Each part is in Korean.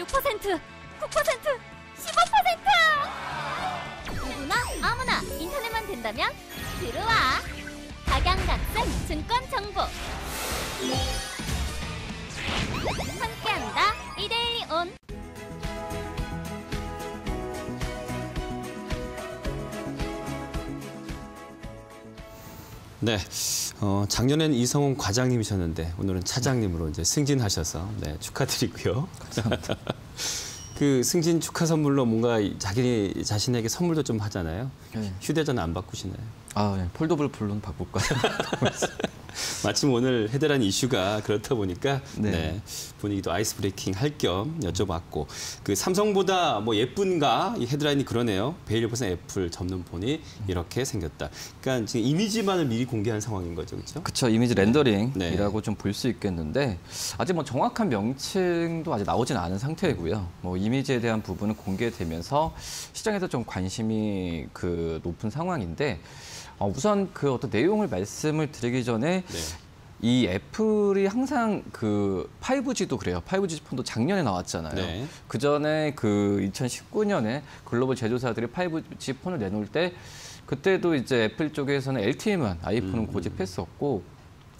6%, 9%, 15%! 누구나 아무나 인터넷만 된다면 들어와! 각양각색 증권 정보 함께한다 이데일리 온 네, 어, 작년엔 이성훈 과장님이셨는데 오늘은 차장님으로 이제 승진하셔서 네, 축하드리고요. 그 승진 축하 선물로 뭔가 자기 자신에게 선물도 좀 하잖아요. 네. 휴대전화 안 바꾸시나요? 아, 네. 폴더블 폰으로는 바꿀까요? 마침 오늘 헤드라인 이슈가 그렇다 보니까 네. 네. 분위기도 ice breaking 할 겸 여쭤봤고 그 삼성보다 뭐 예쁜가 이 헤드라인이 그러네요. 베일 벗은 애플 접는 폰이 이렇게 생겼다. 그러니까 지금 이미지만을 미리 공개한 상황인 거죠, 그렇죠? 그쵸, 이미지 rendering이라고 네. 좀 볼 수 있겠는데 아직 뭐 정확한 명칭도 아직 나오진 않은 상태이고요. 뭐 이미지에 대한 부분은 공개되면서 시장에서 좀 관심이 그 높은 상황인데 어, 우선 그 어떤 내용을 말씀을 드리기 전에 네. 이 애플이 항상 그 5G도 그래요. 5G 폰도 작년에 나왔잖아요. 네. 그 전에 그 2019년에 글로벌 제조사들이 5G 폰을 내놓을 때 그때도 이제 애플 쪽에서는 LTE만 아이폰은 고집했었고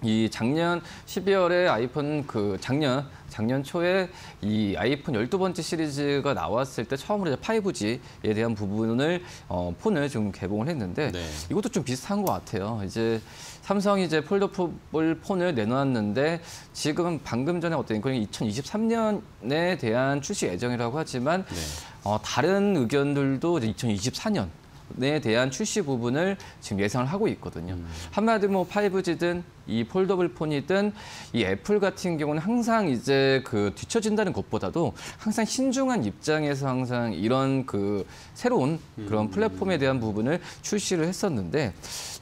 이 작년 12월에 아이폰 그 작년 작년 초에 이 아이폰 12번째 시리즈가 나왔을 때 처음으로 이제 5G에 대한 부분을 어, 폰을 좀 개봉을 했는데 네. 이것도 좀 비슷한 것 같아요. 이제 삼성이 이제 폴더블 폰을 내놓았는데 지금 방금 전에 어떤 인권이 2023년에 대한 출시 예정이라고 하지만 네. 어, 다른 의견들도 이제 2024년 에 대한 출시 부분을 지금 예상을 하고 있거든요. 한마디로 뭐 5G든 이 폴더블 폰이든 이 애플 같은 경우는 항상 이제 그 뒤처진다는 것보다도 항상 신중한 입장에서 항상 이런 그 새로운 그런 플랫폼에 대한 부분을 출시를 했었는데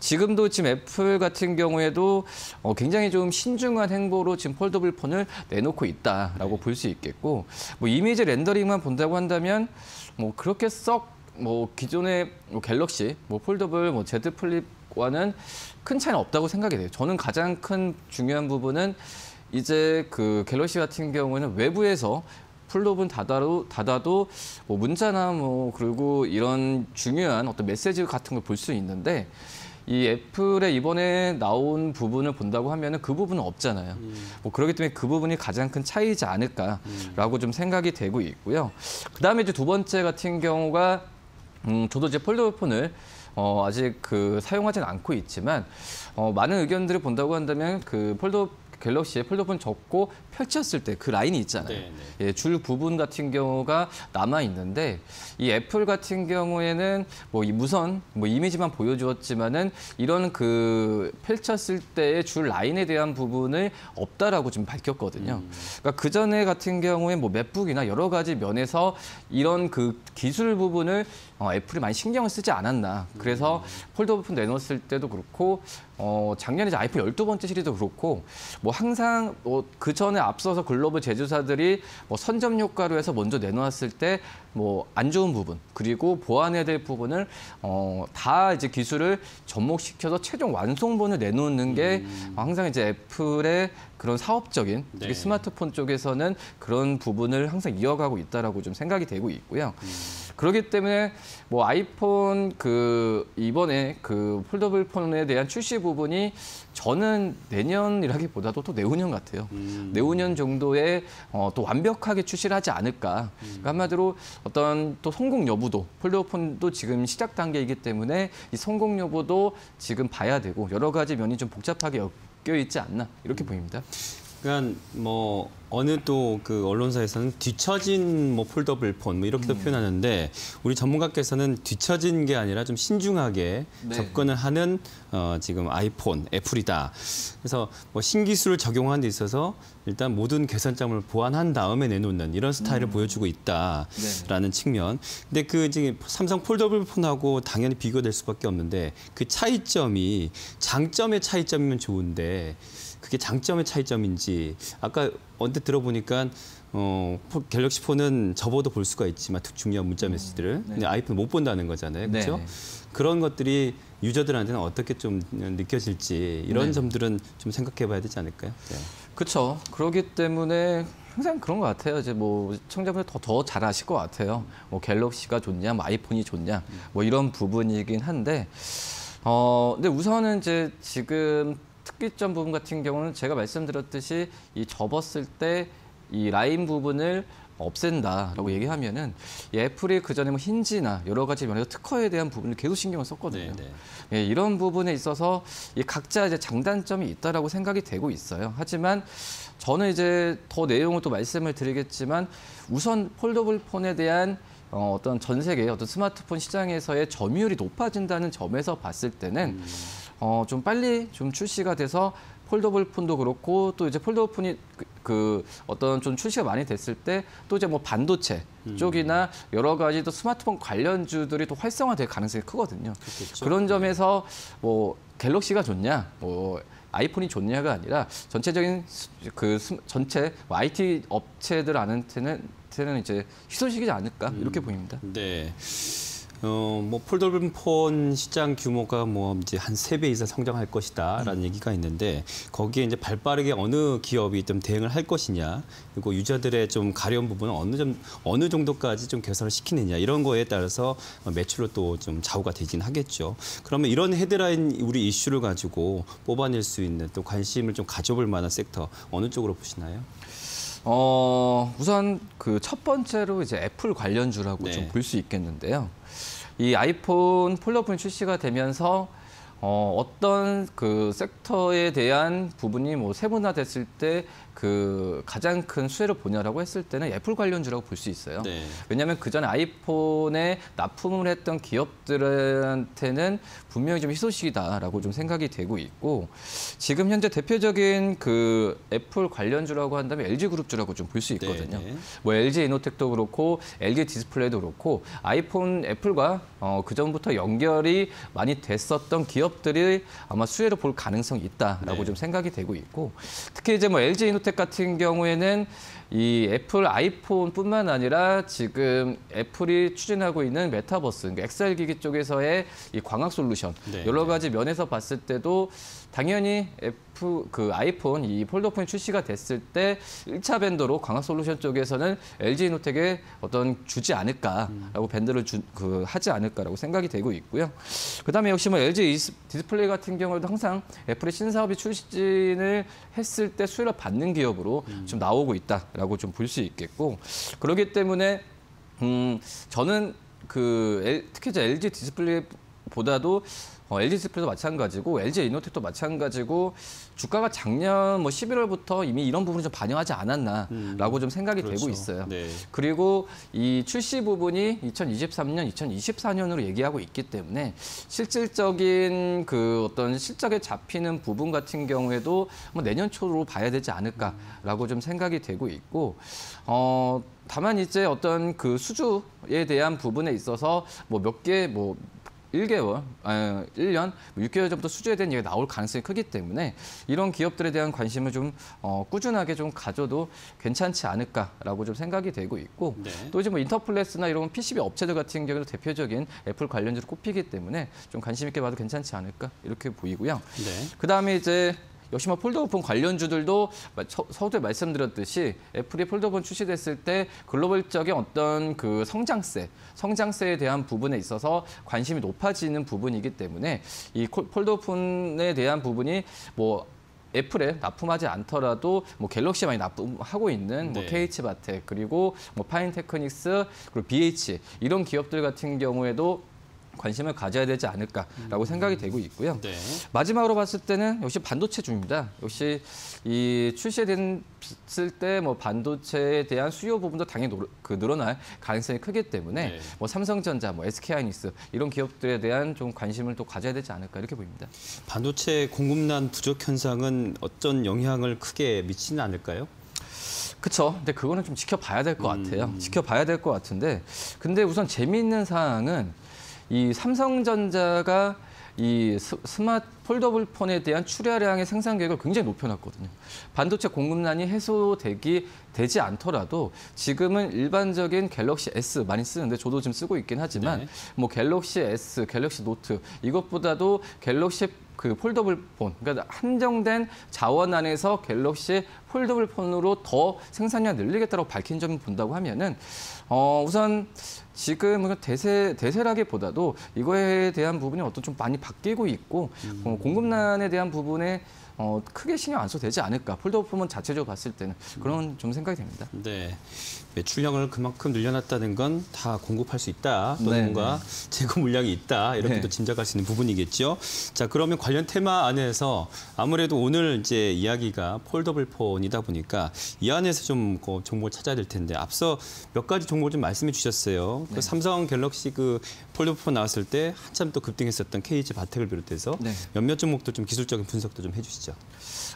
지금도 지금 애플 같은 경우에도 어, 굉장히 좀 신중한 행보로 지금 폴더블 폰을 내놓고 있다라고 볼 수 있겠고 뭐 이미지 rendering만 본다고 한다면 뭐 그렇게 썩 뭐 기존의 뭐 갤럭시, 뭐 폴더블, 뭐 Z 플립과는 큰 차이는 없다고 생각이 돼요. 저는 가장 큰 중요한 부분은 이제 그 갤럭시 같은 경우에는 외부에서 폴더블 닫아도 닫아도 뭐 문자나 뭐 그리고 이런 중요한 어떤 메시지 같은 걸 볼 수 있는데 이 애플의 이번에 나온 부분을 본다고 하면은 그 부분은 없잖아요. 뭐 그렇기 때문에 그 부분이 가장 큰 차이지 않을까라고 좀 생각이 되고 있고요. 그 다음에 이제 두 번째 같은 경우가 음, 저도 이제 폴더블 폰을 어, 아직 그 사용하지는 않고 있지만 어, 많은 의견들을 본다고 한다면 그 폴더 갤럭시에 폴더폰 접고 펼쳤을 때 그 라인이 있잖아요. 네, 예, 줄 부분 같은 경우가 남아 있는데 이 애플 같은 경우에는 뭐 이 무선 뭐 이미지만 보여주었지만은 이런 그 펼쳤을 때의 줄 라인에 대한 부분을 없다라고 좀 밝혔거든요. 그러니까 그 전에 같은 경우에 뭐 맥북이나 여러 가지 면에서 이런 그 기술 부분을 어, 애플이 많이 신경을 쓰지 않았나. 그래서 폴더폰 내놓았을 때도 그렇고 어, 작년에 아이폰 12번째 시리즈도 그렇고 뭐 항상 뭐 그 전에 앞서서 글로벌 제조사들이 뭐 선점 효과로 해서 먼저 내놓았을 때뭐 안 좋은 부분 그리고 보완해야 될 부분을 어, 다 이제 기술을 접목시켜서 최종 완성본을 내놓는 게 항상 이제 애플의 그런 사업적인 특히 네. 스마트폰 쪽에서는 그런 부분을 항상 이어가고 있다라고 좀 생각이 되고 있고요. 그렇기 때문에 뭐 아이폰 그 이번에 그 폴더블 폰에 대한 출시 부분이 저는 내년이라기보다도 또 내후년 같아요. 음. 내후년 정도에 어, 또 완벽하게 출시를 하지 않을까. 그러니까 한마디로 어떤 또 성공 여부도 폴더블 폰도 지금 시작 단계이기 때문에 이 성공 여부도 지금 봐야 되고 여러 가지 면이 좀 복잡하게 엮여 있지 않나 이렇게 보입니다. 그러니까 뭐 어느 또 그 언론사에서는 뒤처진 뭐 폴더블 폰 뭐 이렇게도 표현하는데 우리 전문가께서는 뒤처진 게 아니라 좀 신중하게 네. 접근을 하는 어 지금 아이폰 애플이다. 그래서 뭐 신기술을 적용하는 데 있어서 일단 모든 개선점을 보완한 다음에 내놓는 이런 스타일을 보여주고 있다라는 측면. 근데 그 지금 삼성 폴더블 폰하고 당연히 비교될 수밖에 없는데 그 차이점이 장점의 차이점이면 좋은데 그게 장점의 차이점인지 아까 언뜻 들어보니까 어, 포- 갤럭시 폰은 접어도 볼 수가 있지만 특 중요한 문자 메시지들을 근데 아이폰 못 본다는 거잖아요. 그렇죠? 네. 그런 것들이 유저들한테는 어떻게 좀 느껴질지 이런 네. 점들은 좀 생각해 봐야 되지 않을까요? 네. 그렇죠. 그렇기 때문에 항상 그런 것 같아요. 이제 뭐 시청자분들 더, 더 잘 아실 것 같아요. 뭐 갤럭시가 좋냐, 뭐 아이폰이 좋냐, 뭐 이런 부분이긴 한데, 어, 근데 우선은 이제 지금 특기점 부분 같은 경우는 제가 말씀드렸듯이 이 접었을 때 이 라인 부분을 없앤다라고 얘기하면은 이 애플이 그 전에 뭐 힌지나 여러 가지 면에서 특허에 대한 부분을 계속 신경을 썼거든요. 네, 네. 예, 이런 부분에 있어서 이 각자 이제 장단점이 있다라고 생각이 되고 있어요. 하지만 저는 이제 더 내용을 또 말씀을 드리겠지만 우선 폴더블 폰에 대한 어, 어떤 전 세계 어떤 스마트폰 시장에서의 점유율이 높아진다는 점에서 봤을 때는 어, 좀 빨리 좀 출시가 돼서 폴더블 폰도 그렇고 또 이제 폴더블 폰이 그, 그 어떤 좀 출시가 많이 됐을 때 또 이제 뭐 반도체 쪽이나 여러 가지 또 스마트폰 관련주들이 또 활성화될 가능성이 크거든요. 그렇겠죠. 그런 점에서 뭐 갤럭시가 좋냐, 뭐 아이폰이 좋냐가 아니라 전체적인 스- 그 스- 전체 뭐 IT 업체들한테는 이제 희소식이지 않을까 이렇게 보입니다. 네. 어, 뭐 폴더블 폰 시장 규모가 뭐 이제 한 세 배 이상 성장할 것이다라는 얘기가 있는데 거기에 이제 발빠르게 어느 기업이 좀 대응을 할 것이냐 그리고 유저들의 좀 가려운 부분은 어느 점 어느 정도까지 좀 개선을 시키느냐 이런 거에 따라서 매출로 또 좀 좌우가 되긴 하겠죠. 그러면 이런 헤드라인 우리 이슈를 가지고 뽑아낼 수 있는 또 관심을 좀 가져볼 만한 섹터 어느 쪽으로 보시나요? 어, 우선 그 첫 번째로 이제 애플 관련주라고 네. 좀볼 수 있겠는데요. 이 아이폰 폴더폰 출시가 되면서 어, 어떤 그 섹터에 대한 부분이 뭐 세분화됐을 때 그 가장 큰 수혜를 보냐라고 했을 때는 애플 관련주라고 볼 수 있어요. 네. 왜냐하면 그 전에 아이폰에 납품을 했던 기업들한테는 분명히 좀 희소식이다라고 좀 생각이 되고 있고 지금 현재 대표적인 그 애플 관련주라고 한다면 LG 그룹주라고 좀 볼 수 있거든요. 네, 네. 뭐 LG 이노텍도 그렇고 LG 디스플레이도 그렇고 아이폰 애플과 어, 그 전부터 연결이 많이 됐었던 기업 들이 아마 수혜를 볼 가능성이 있다라고 네. 좀 생각이 되고 있고 특히 이제 뭐 LG 이노텍 같은 경우에는 이 애플 아이폰뿐만 아니라 지금 애플이 추진하고 있는 메타버스, 그러니까 XR 기기 쪽에서의 이 광학 솔루션 네. 여러 가지 면에서 봤을 때도 당연히 F 그 아이폰 이 폴더폰이 출시가 됐을 때 1차 vendor로 광학 솔루션 쪽에서는 LG 이노텍에 어떤 주지 않을까라고 vendor를 주, 그 하지 않을까라고 생각이 되고 있고요. 그다음에 역시 뭐 LG 디스플레이 같은 경우에도 항상 애플의 신사업이 출시를 했을 때 수혜를 받는 기업으로 좀 나오고 있다 라고 좀 볼 수 있겠고 그렇기 때문에 음 저는 그 특히 LG 디스플레이보다도 어, LG 디스플레이도 마찬가지고 LG 이노텍도 마찬가지고 주가가 작년 뭐 11월부터 이미 이런 부분이 좀 반영하지 않았나라고 좀 생각이 그렇죠. 되고 있어요. 네. 그리고 이 출시 부분이 2023년, 2024년으로 얘기하고 있기 때문에 실질적인 그 어떤 실적에 잡히는 부분 같은 경우에도 뭐 내년 초로 봐야 되지 않을까라고 좀 생각이 되고 있고 어 다만 이제 어떤 그 수주에 대한 부분에 있어서 뭐 몇 개뭐 1개월, 아, 1년, 6개월 전부터 수주에 대한 얘기가 나올 가능성이 크기 때문에 이런 기업들에 대한 관심을 좀 어, 꾸준하게 좀 가져도 괜찮지 않을까라고 좀 생각이 되고 있고 네. 또 이제 뭐 인터플레스나 이런 PCB 업체들 같은 경우도 대표적인 애플 관련주로 꼽히기 때문에 좀 관심 있게 봐도 괜찮지 않을까 이렇게 보이고요. 네. 그 다음에 이제 역시 뭐 폴더폰 관련주들도 서- 서두에 말씀드렸듯이 애플이 폴더폰 출시됐을 때 글로벌적인 어떤 그 성장세, 성장세에 대한 부분에 있어서 관심이 높아지는 부분이기 때문에 이 콜- 폴더폰에 대한 부분이 뭐 애플에 납품하지 않더라도 뭐 갤럭시 많이 납품하고 있는 뭐 네. KH바텍 그리고 뭐 파인테크닉스 그리고 BH 이런 기업들 같은 경우에도 관심을 가져야 되지 않을까라고 생각이 되고 있고요. 네. 마지막으로 봤을 때는 역시 반도체주입니다. 역시 이 출시됐을 때 뭐 반도체에 대한 수요 부분도 당연히 노- 그 늘어날 가능성이 크기 때문에 네. 뭐 삼성전자, 뭐 SK하이닉스 이런 기업들에 대한 좀 관심을 또 가져야 되지 않을까 이렇게 보입니다. 반도체 공급난 부족 현상은 어떤 영향을 크게 미치는 않을까요? 그렇죠. 근데 그거는 좀 지켜봐야 될 것 같아요. 지켜봐야 될 것 같은데, 근데 우선 재미있는 사항은 이 삼성전자가 이 스, 스마트 폴더블 폰에 대한 출하량의 생산 계획을 굉장히 높여놨거든요. 반도체 공급난이 해소되기 되지 않더라도 지금은 일반적인 갤럭시 S 많이 쓰는데 저도 지금 쓰고 있긴 하지만 네. 뭐 갤럭시 S, 갤럭시 노트 이것보다도 갤럭시 그 폴더블 폰, 그러니까 한정된 자원 안에서 갤럭시 폴더블 폰으로 더 생산량 늘리겠다고 밝힌 점을 본다고 하면은 어 우선 지금 대세 대세라기보다도 이거에 대한 부분이 어떤 좀 많이 바뀌고 있고 어, 공급난에 대한 부분에 어, 크게 신경 안 써도 되지 않을까 폴더블 폰 자체적으로 봤을 때는 그런 좀 생각이 됩니다. 네. 매출량을 그만큼 늘려놨다는 건 다 공급할 수 있다. 또는 네, 뭔가 재고 물량이 있다. 이렇게 네. 또 짐작할 수 있는 부분이겠죠. 자, 그러면 관련 테마 안에서 아무래도 오늘 이제 이야기가 폴더블 폰이다 보니까 이 안에서 좀 그 정보를 찾아야 될 텐데 앞서 몇 가지 정보를 좀 말씀해 주셨어요. 네. 그 삼성 갤럭시 그 폴더블 폰 나왔을 때 한참 또 급등했었던 KH바텍을 비롯해서 네. 몇몇 종목도 좀 기술적인 분석도 좀 해주시죠.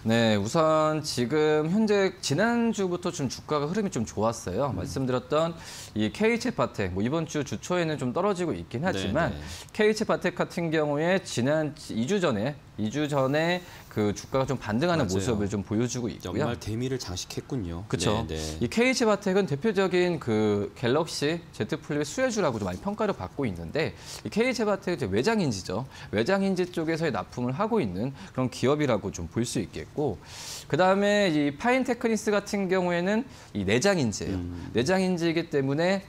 네, 우선 지금 현재 지난주부터 좀 주가가 흐름이 좀 좋았어요. 음. 말씀드렸던 이 KH바텍, 뭐 이번 주 주초에는 좀 떨어지고 있긴 하지만 네, 네. KH바텍 같은 경우에 지난 2주 전에, 2주 전에 그 주가가 좀 반등하는 맞아요. 모습을 좀 보여주고 있고요. 정말 대미를 장식했군요. 그렇죠. 네, 네. 이 KH바텍은 대표적인 그 갤럭시 Z 플립의 수혜주라고 좀 많이 평가를 받고 있는데 이 KH바텍은 이제 외장인지죠. 외장인지 쪽에서의 납품을 하고 있는 그런 기업이라고 좀볼 수 있겠고 그 다음에 이 파인테크닉스 같은 경우에는 이 내장 힌지예요. 내장 힌지이기 때문에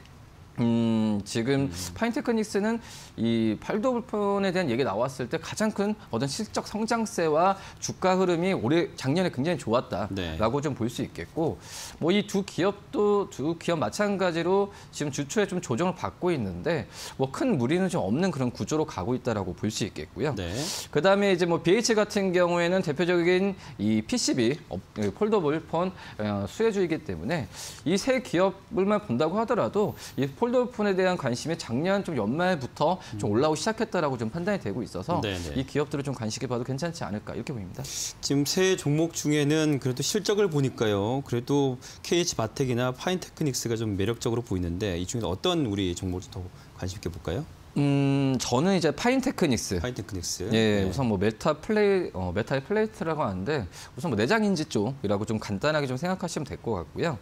음, 지금 파인테크닉스는 이 폴더블폰에 대한 얘기 나왔을 때 가장 큰 어떤 실적 성장세와 주가 흐름이 올해 작년에 굉장히 좋았다라고 네. 좀볼 수 있겠고 뭐 이 두 기업도 두 기업 마찬가지로 지금 주초에 좀 조정을 받고 있는데 뭐 큰 무리는 좀 없는 그런 구조로 가고 있다라고 볼 수 있겠고요. 네. 그다음에 이제 뭐 BH 같은 경우에는 대표적인 이 PCB 업- 그 폴더블 폰 어, 수혜주이기 때문에 이 세 기업을만 본다고 하더라도 이 폴더블 폰에 대한 관심이 작년 좀 연말부터 좀 올라오기 시작했다라고 좀 판단이 되고 있어서 음. 네네. 이 기업들을 좀 관심있게 봐도 괜찮지 않을까 이렇게 보입니다. 지금 세 종목 중에는 그래도 실적을 보니까요. 그래도 KH 바텍이나 파인테크닉스가 좀 매력적으로 보이는데 이 중에서 어떤 우리 종목을 더 관심 있게 볼까요? 음 저는 이제 파인테크닉스 파인테크닉스. 예, 네. 우선 뭐 메탈 플레이, 어, 메탈 플레이트라고 하는데 우선 뭐 내장 힌지 쪽이라고 좀 간단하게 좀 생각하시면 될 것 같고요.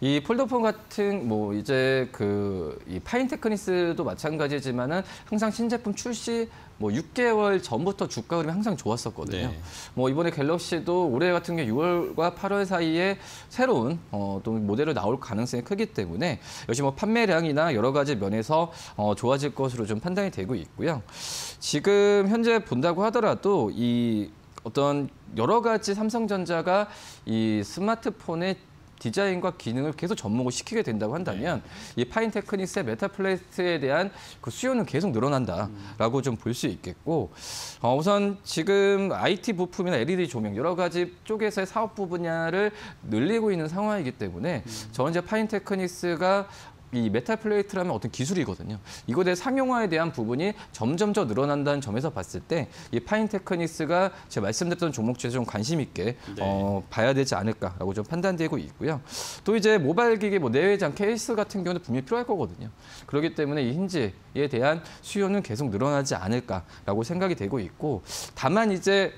이 폴더폰 같은 뭐 이제 그 이 파인테크닉스도 마찬가지지만은 항상 신제품 출시 뭐 6개월 전부터 주가 흐름이 항상 좋았었거든요. 네. 뭐 이번에 갤럭시도 올해 같은 경우 6월과 8월 사이에 새로운 어, 또 모델을 나올 가능성이 크기 때문에 역시 뭐 판매량이나 여러 가지 면에서 어, 좋아질 것으로 좀 판단이 되고 있고요. 지금 현재 본다고 하더라도 이 어떤 여러 가지 삼성전자가 이 스마트폰의 디자인과 기능을 계속 접목을 시키게 된다고 한다면 이 파인테크닉스의 메탈 플레이트에 대한 그 수요는 계속 늘어난다라고 좀볼 수 있겠고 어, 우선 지금 IT 부품이나 LED 조명 여러 가지 쪽에서의 사업 분야를 늘리고 있는 상황이기 때문에 저 이제 파인테크닉스가 이 메탈 플레이트라면 어떤 기술이거든요. 이거에 대해 상용화에 대한 부분이 점점 더 늘어난다는 점에서 봤을 때 이 파인테크닉스가 제가 말씀드렸던 종목 중에서 좀 관심 있게 네. 어, 봐야 되지 않을까라고 좀 판단되고 있고요. 또 이제 모바일 기기 뭐 내외장 케이스 같은 경우는 분명히 필요할 거거든요. 그렇기 때문에 이 힌지에 대한 수요는 계속 늘어나지 않을까라고 생각이 되고 있고 다만 이제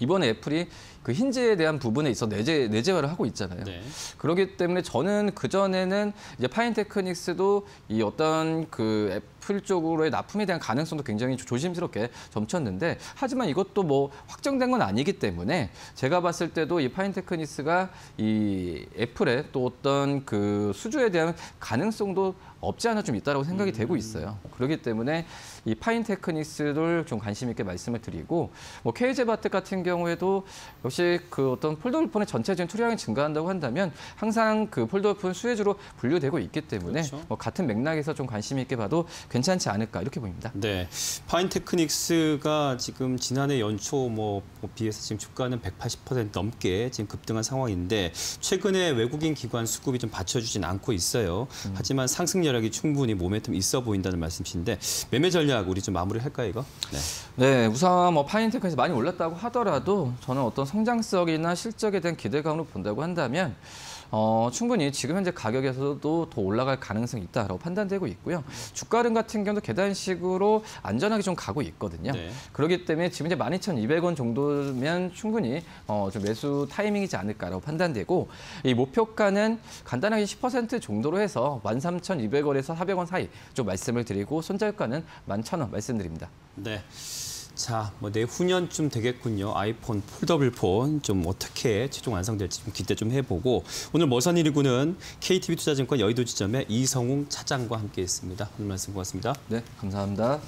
이번에 애플이 그 힌지에 대한 부분에 있어 내재 내재화를 하고 있잖아요. 네. 그렇기 때문에 저는 그 전에는 이제 파인테크닉스도 이 어떤 그 애플 쪽으로의 납품에 대한 가능성도 굉장히 조- 조심스럽게 점쳤는데 하지만 이것도 뭐 확정된 건 아니기 때문에 제가 봤을 때도 이 파인테크닉스가 이 애플의 또 어떤 그 수주에 대한 가능성도 없지 않아 좀 있다라고 생각이 되고 있어요. 그렇기 때문에 이 파인테크닉스를 좀 관심 있게 말씀을 드리고 뭐 KH바텍 같은 경우에도 역시 그 어떤 폴더블폰의 전체적인 수량이 증가한다고 한다면 항상 그 폴더블폰 수혜주로 분류되고 있기 때문에 그렇죠. 뭐 같은 맥락에서 좀 관심 있게 봐도 괜찮지 않을까 이렇게 보입니다. 네. 파인테크닉스가 지금 지난해 연초 뭐 비해서 지금 주가는 180% 넘게 지금 급등한 상황인데 최근에 외국인 기관 수급이 좀 받쳐주진 않고 있어요. 하지만 상승 여력이 충분히 모멘텀 있어 보인다는 말씀이신데 매매 전략 우리 좀 마무리할까요 이거? 네. 네, 우선 뭐 파인테크에서 많이 올랐다고 하더라도 저는 어떤 성장 성이나 실적에 대한 기대감으로 본다고 한다면 어, 충분히 지금 현재 가격에서도 더 올라갈 가능성이 있다라고 판단되고 있고요. 주가 흐름 같은 경우도 계단식으로 안전하게 좀 가고 있거든요. 네. 그렇기 때문에 지금 이제 12,200원 정도면 충분히 어, 좀 매수 타이밍이지 않을까라고 판단되고 이 목표가는 간단하게 10% 정도로 해서 13,200원에서 400원 사이 좀 말씀을 드리고 손절가는 11,000원 말씀드립니다. 네. 자, 뭐 내후년쯤 되겠군요. 아이폰 폴더블 폰 좀 어떻게 최종 완성될지 좀 기대 좀 해보고 오늘 머선 1위구는 KTB 투자증권 여의도 지점의 이성웅 차장과 함께했습니다. 오늘 말씀 고맙습니다. 네, 감사합니다.